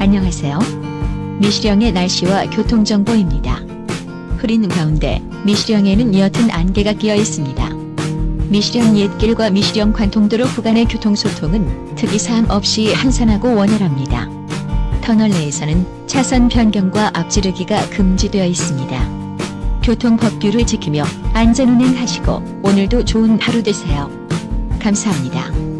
안녕하세요. 미시령의 날씨와 교통정보입니다. 흐린 가운데 미시령에는 옅은 안개가 끼어 있습니다. 미시령 옛길과 미시령 관통도로 구간의 교통소통은 특이사항 없이 한산하고 원활합니다. 터널 내에서는 차선 변경과 앞지르기가 금지되어 있습니다. 교통법규를 지키며 안전운행하시고 오늘도 좋은 하루 되세요. 감사합니다.